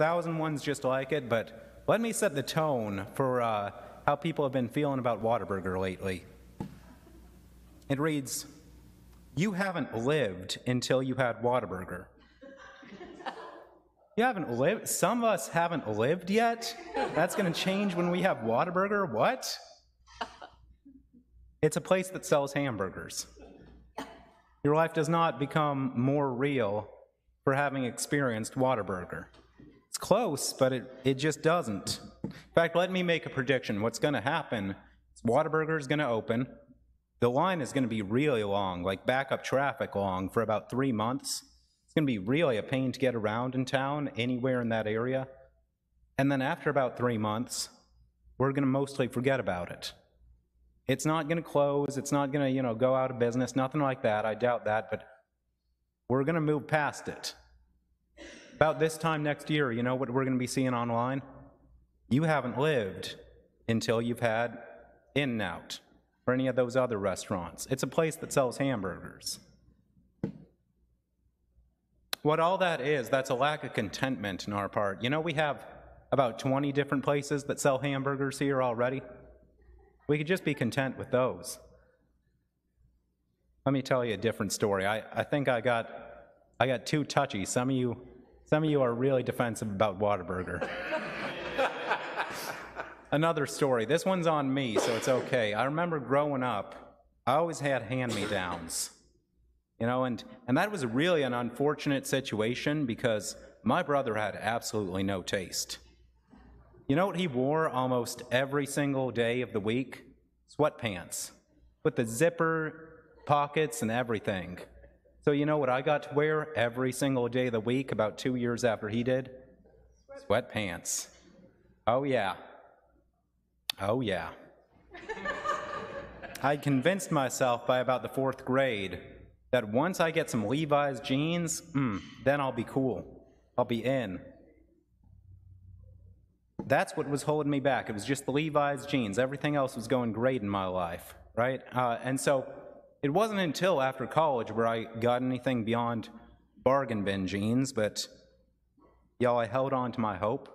thousand ones just like it, but let me set the tone for uh, how people have been feeling about Whataburger lately. It reads, You haven't lived until you had Whataburger. You haven't lived? Some of us haven't lived yet? That's going to change when we have Whataburger? What? It's a place that sells hamburgers. Your life does not become more real for having experienced Whataburger. Close, but it, it just doesn't. In fact, let me make a prediction. What's going to happen is Whataburger is going to open. The line is going to be really long, like backup traffic long, for about three months. It's going to be really a pain to get around in town, anywhere in that area. And then after about three months, we're going to mostly forget about it. It's not going to close. It's not going to, you know, go out of business. Nothing like that. I doubt that. But we're going to move past it. About this time next year, you know what we're going to be seeing online? You haven't lived until you've had In N Out or any of those other restaurants. It's a place that sells hamburgers. What all that is, that's a lack of contentment in our part. You know, we have about 20 different places that sell hamburgers here already. We could just be content with those. Let me tell you a different story. I, I think I got, I got too touchy. Some of you, some of you are really defensive about Whataburger. Another story. This one's on me, so it's okay. I remember growing up, I always had hand me downs. You know, and, and that was really an unfortunate situation because my brother had absolutely no taste. You know what he wore almost every single day of the week? Sweatpants with the zipper, pockets, and everything. So, you know what I got to wear every single day of the week about two years after he did? Sweatpants. Oh, yeah. Oh, yeah. I convinced myself by about the fourth grade that once I get some Levi's jeans, mm, then I'll be cool. I'll be in. That's what was holding me back. It was just the Levi's jeans. Everything else was going great in my life, right? Uh, and so it wasn't until after college where I got anything beyond bargain bin jeans, but y'all, I held on to my hope.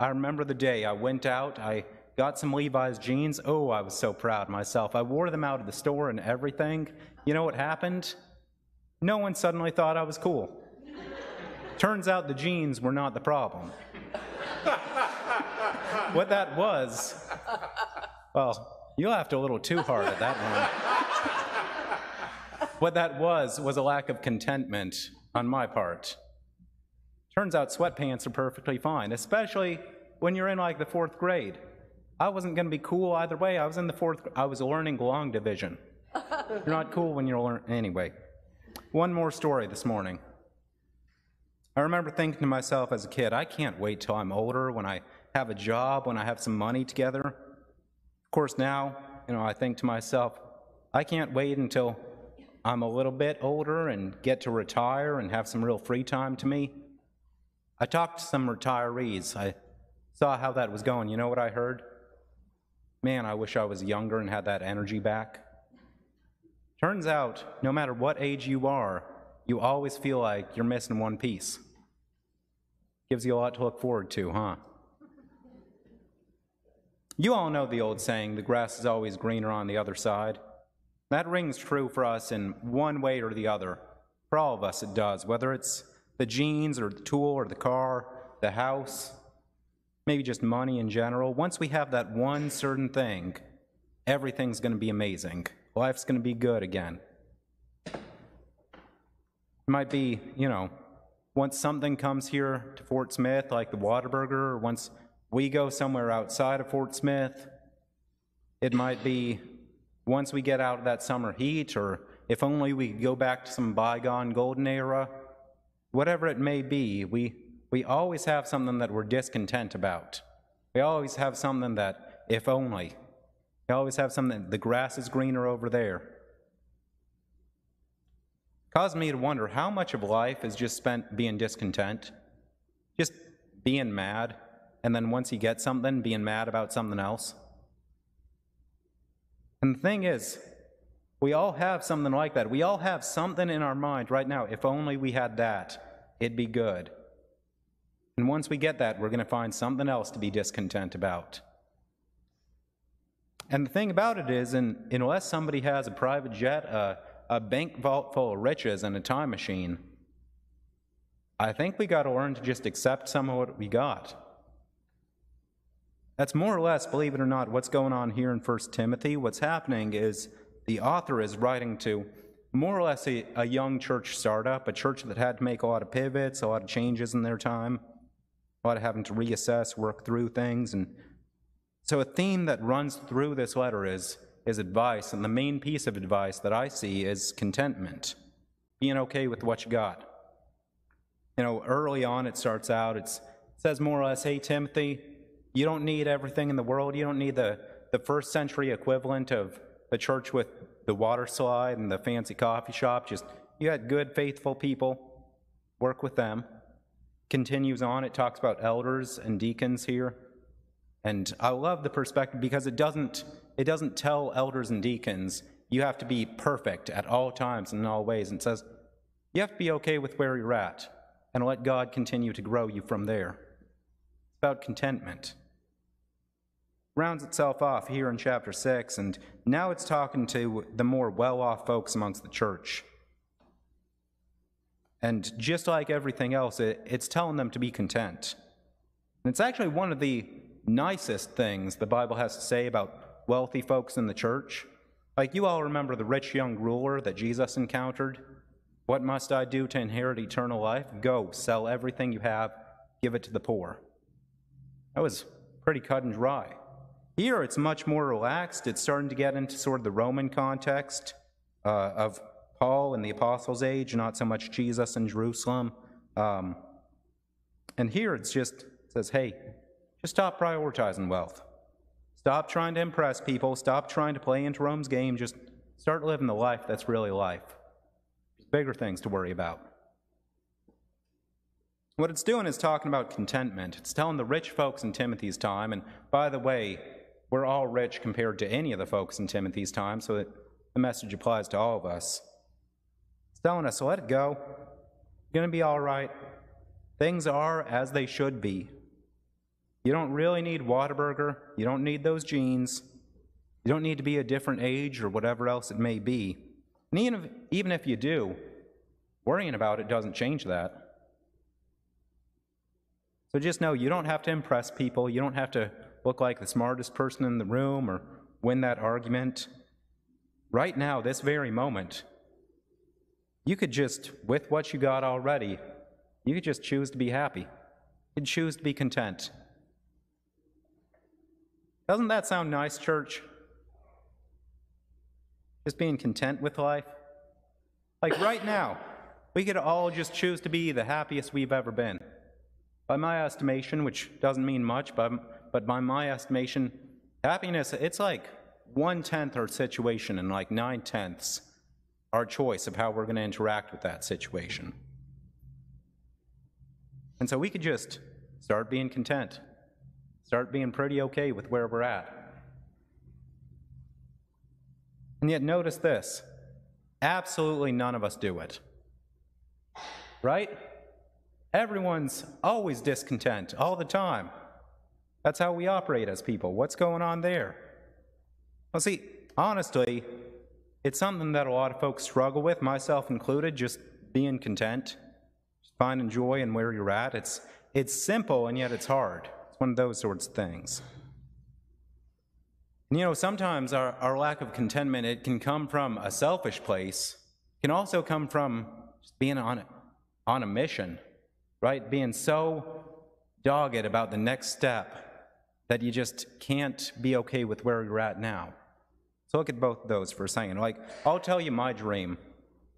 I remember the day I went out, I got some Levi's jeans. Oh, I was so proud myself. I wore them out of the store and everything. You know what happened? No one suddenly thought I was cool. Turns out the jeans were not the problem. what that was, well, you laughed a little too hard at that one. What that was, was a lack of contentment on my part. Turns out sweatpants are perfectly fine, especially when you're in like the fourth grade. I wasn't going to be cool either way. I was in the fourth, I was learning long division. You're not cool when you're learning. Anyway, one more story this morning. I remember thinking to myself as a kid, I can't wait till I'm older when I have a job, when I have some money together. Of course, now, you know, I think to myself, I can't wait until I'm a little bit older and get to retire and have some real free time to me. I talked to some retirees. I saw how that was going. You know what I heard? Man, I wish I was younger and had that energy back. Turns out, no matter what age you are, you always feel like you're missing one piece. Gives you a lot to look forward to, huh? You all know the old saying, the grass is always greener on the other side. That rings true for us in one way or the other. For all of us, it does, whether it's the jeans or the tool or the car, the house, maybe just money in general. Once we have that one certain thing, everything's going to be amazing life's going to be good again. It might be, you know, once something comes here to Fort Smith, like the Whataburger, or once we go somewhere outside of Fort Smith, it might be once we get out of that summer heat, or if only we could go back to some bygone golden era, whatever it may be, we, we always have something that we're discontent about. We always have something that, if only, We always have something, the grass is greener over there. Caused me to wonder how much of life is just spent being discontent, just being mad, and then once you get something, being mad about something else. And the thing is, we all have something like that. We all have something in our mind right now. If only we had that, it'd be good. And once we get that, we're going to find something else to be discontent about. And the thing about it is, in, unless somebody has a private jet, a, a bank vault full of riches, and a time machine, I think we got to learn to just accept some of what we got. That's more or less, believe it or not, what's going on here in 1 Timothy. What's happening is the author is writing to more or less a, a young church startup, a church that had to make a lot of pivots, a lot of changes in their time, a lot of having to reassess, work through things. And so a theme that runs through this letter is, is advice. And the main piece of advice that I see is contentment, being okay with what you got. You know, early on it starts out, it says more or less, hey, Timothy, you don't need everything in the world. You don't need the, the first century equivalent of the church with the water slide and the fancy coffee shop. Just, you had good, faithful people. Work with them. Continues on, it talks about elders and deacons here. And I love the perspective because it doesn't, it doesn't tell elders and deacons you have to be perfect at all times and in all ways. And says you have to be okay with where you're at and let God continue to grow you from there. About contentment. Rounds itself off here in chapter 6, and now it's talking to the more well off folks amongst the church. And just like everything else, it, it's telling them to be content. And it's actually one of the nicest things the Bible has to say about wealthy folks in the church. Like you all remember the rich young ruler that Jesus encountered what must I do to inherit eternal life? Go, sell everything you have, give it to the poor. That was pretty cut and dry. Here it's much more relaxed. It's starting to get into sort of the Roman context uh, of Paul and the apostles' age, not so much Jesus and Jerusalem. Um, and here it's just it says, hey, just stop prioritizing wealth. Stop trying to impress people. Stop trying to play into Rome's game. Just start living the life that's really life There's bigger things to worry about. What it's doing is talking about contentment. It's telling the rich folks in Timothy's time, and by the way, we're all rich compared to any of the folks in Timothy's time, so that the message applies to all of us. It's telling us, let it go. You're going to be all right. Things are as they should be. You don't really need Whataburger. You don't need those jeans. You don't need to be a different age or whatever else it may be. And even if, even if you do, worrying about it doesn't change that. So just know you don't have to impress people. You don't have to look like the smartest person in the room or win that argument. Right now, this very moment, you could just, with what you got already, you could just choose to be happy. You could choose to be content. Doesn't that sound nice, church? Just being content with life. Like right now, we could all just choose to be the happiest we've ever been. By my estimation, which doesn't mean much, but, but by my estimation, happiness, it's like one tenth our situation and like nine tenths our choice of how we're going to interact with that situation. And so we could just start being content, start being pretty okay with where we're at. And yet, notice this absolutely none of us do it. Right? Everyone's always discontent all the time. That's how we operate as people. What's going on there? Well, see, honestly, it's something that a lot of folks struggle with, myself included, just being content, just finding joy in where you're at. It's, it's simple, and yet it's hard. It's one of those sorts of things. And you know, sometimes our, our lack of contentment, it can come from a selfish place. It can also come from just being on, on a mission, right? Being so dogged about the next step that you just can't be okay with where you're at now. So look at both those for a second. Like, I'll tell you my dream,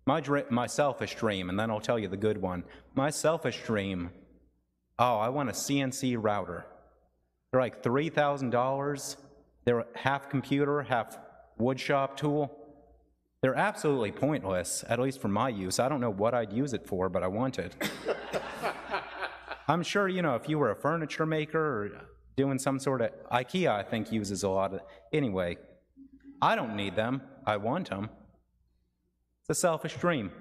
my, dr- my selfish dream, and then I'll tell you the good one. My selfish dream, oh, I want a CNC router. They're like $3,000 they're half computer, half woodshop tool. They're absolutely pointless, at least for my use. I don't know what I'd use it for, but I want it. I'm sure, you know, if you were a furniture maker or doing some sort of IKEA, I think uses a lot of. Anyway, I don't need them. I want them. It's a selfish dream.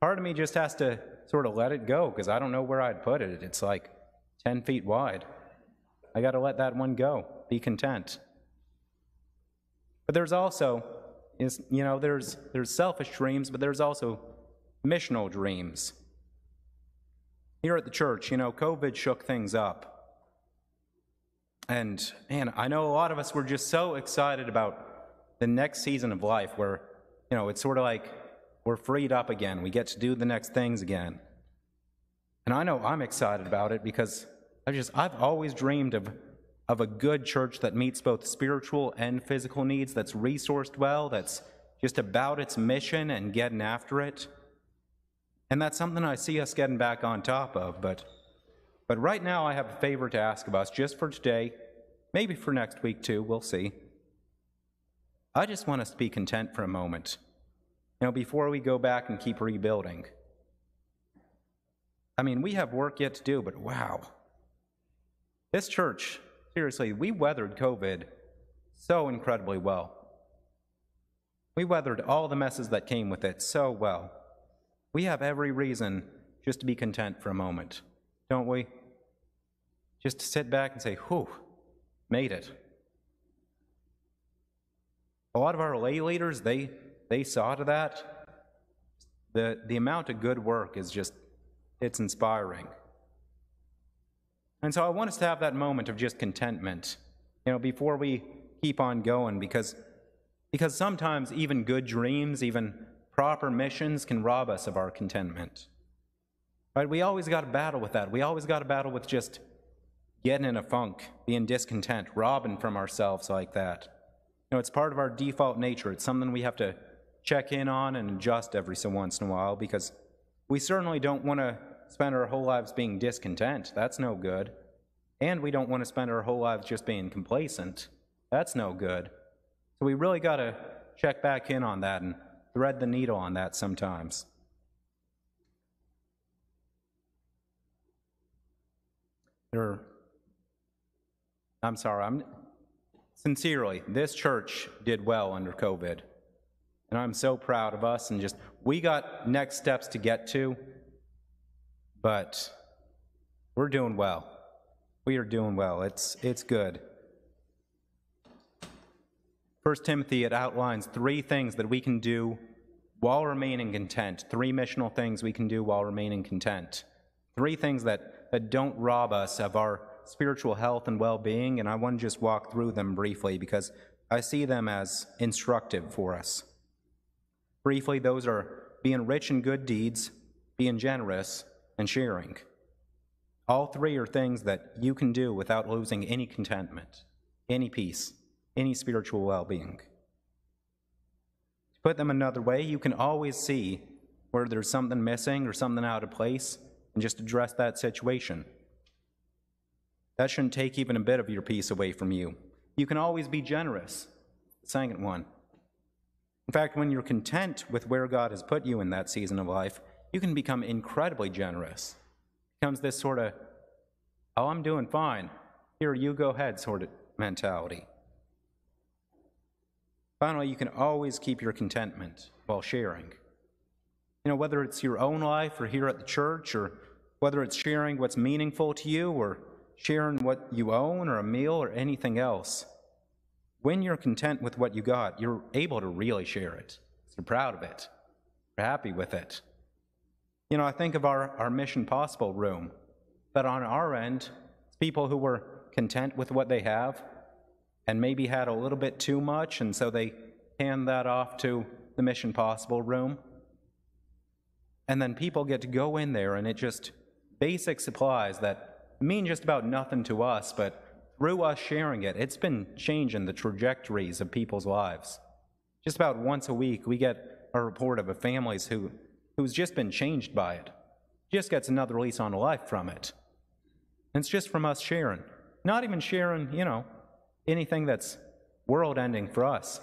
Part of me just has to sort of let it go because I don't know where I'd put it. It's like 10 feet wide. I got to let that one go. Be content. But there's also, is you know, there's there's selfish dreams, but there's also missional dreams. Here at the church, you know, COVID shook things up. And man, I know a lot of us were just so excited about the next season of life where, you know, it's sort of like we're freed up again. We get to do the next things again. And I know I'm excited about it because I've just I've always dreamed of of a good church that meets both spiritual and physical needs, that's resourced well, that's just about its mission and getting after it. And that's something I see us getting back on top of, but but right now I have a favor to ask of us just for today, maybe for next week too, we'll see. I just want us to be content for a moment. You know, before we go back and keep rebuilding. I mean, we have work yet to do, but wow. This church, seriously, we weathered COVID so incredibly well. We weathered all the messes that came with it so well. We have every reason just to be content for a moment, don't we? Just to sit back and say, whew, made it. A lot of our lay leaders, they they saw to that. The, the amount of good work is just, it's inspiring. And so I want us to have that moment of just contentment, you know, before we keep on going, because, because sometimes even good dreams, even proper missions can rob us of our contentment. Right? We always got to battle with that. We always got to battle with just getting in a funk, being discontent, robbing from ourselves like that. You know, it's part of our default nature. It's something we have to check in on and adjust every so once in a while because we certainly don't want to spend our whole lives being discontent. That's no good. And we don't want to spend our whole lives just being complacent. That's no good. So we really got to check back in on that and thread the needle on that sometimes. There, I'm sorry, I'm sincerely, this church did well under COVID. And I'm so proud of us. And just, we got next steps to get to, but we're doing well. We are doing well. It's, it's good. First Timothy, it outlines three things that we can do while remaining content. Three missional things we can do while remaining content. Three things that, that don't rob us of our spiritual health and well being, and I want to just walk through them briefly because I see them as instructive for us. Briefly, those are being rich in good deeds, being generous, and sharing. All three are things that you can do without losing any contentment, any peace, any spiritual well being. To put them another way, you can always see where there's something missing or something out of place and just address that situation. That shouldn't take even a bit of your peace away from you. You can always be generous. Second one. In fact, when you're content with where God has put you in that season of life, you can become incredibly generous. It becomes this sort of, oh, I'm doing fine. Here, you go ahead sort of mentality. Finally, you can always keep your contentment while sharing. You know, whether it's your own life or here at the church, or whether it's sharing what's meaningful to you, or sharing what you own, or a meal, or anything else, when you're content with what you got, you're able to really share it. You're proud of it. You're happy with it. You know, I think of our, our Mission Possible room, that on our end, people who were content with what they have and maybe had a little bit too much, and so they hand that off to the Mission Possible room. And then people get to go in there, and it just basic supplies that mean just about nothing to us, but through us sharing it, it's been changing the trajectories of people's lives. Just about once a week, we get a report of a family who, who's just been changed by it, just gets another lease on life from it. And it's just from us sharing. Not even sharing, you know, anything that's world ending for us.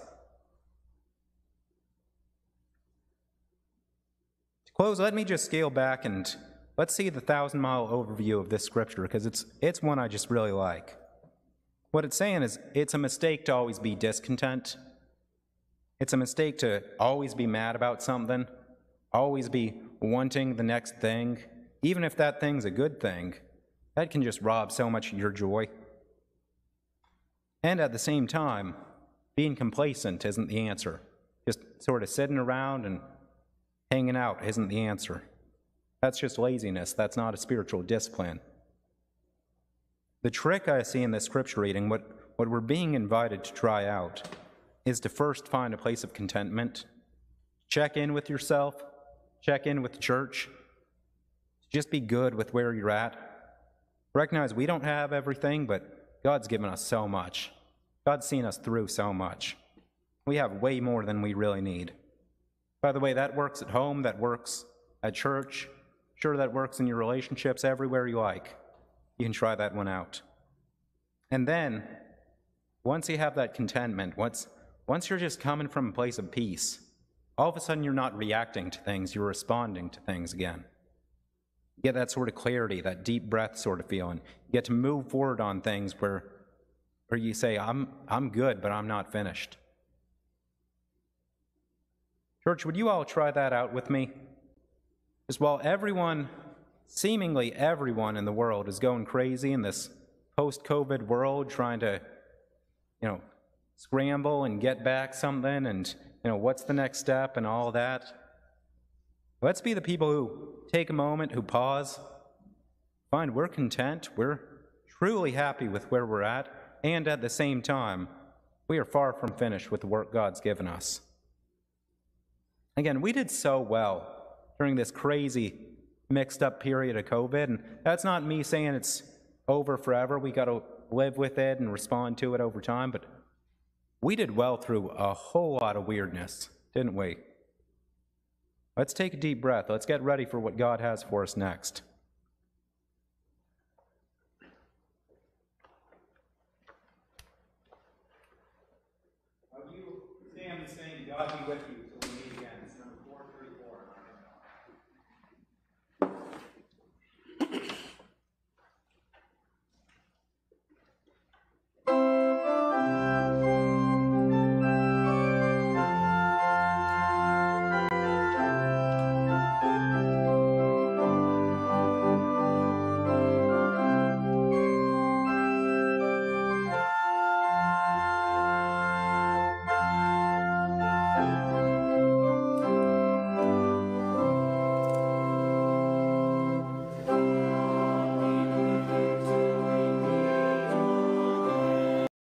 To close, let me just scale back and let's see the thousand mile overview of this scripture because it's, it's one I just really like. What it's saying is it's a mistake to always be discontent. It's a mistake to always be mad about something, always be wanting the next thing, even if that thing's a good thing, that can just rob so much of your joy. And at the same time, being complacent isn't the answer. Just sort of sitting around and hanging out isn't the answer. That's just laziness. That's not a spiritual discipline. The trick I see in this scripture reading, what, what we're being invited to try out, is to first find a place of contentment. Check in with yourself, check in with the church. Just be good with where you're at. Recognize we don't have everything, but God's given us so much. God's seen us through so much. We have way more than we really need. By the way, that works at home, that works at church. Sure, that works in your relationships everywhere you like. You can try that one out. And then, once you have that contentment, once, once you're just coming from a place of peace, all of a sudden you're not reacting to things, you're responding to things again. Get that sort of clarity, that deep breath sort of feeling. You get to move forward on things where, where you say, I'm, I'm good, but I'm not finished. Church, would you all try that out with me? Because while everyone, seemingly everyone in the world, is going crazy in this post COVID world, trying to, you know, scramble and get back something and, you know, what's the next step and all that, let's be the people who take a moment, who pause, find we're content, we're truly happy with where we're at, and at the same time, we are far from finished with the work God's given us. Again, we did so well during this crazy mixed up period of COVID. And that's not me saying it's over forever. We got to live with it and respond to it over time. But we did well through a whole lot of weirdness, didn't we? Let's take a deep breath. Let's get ready for what God has for us next. God be with you?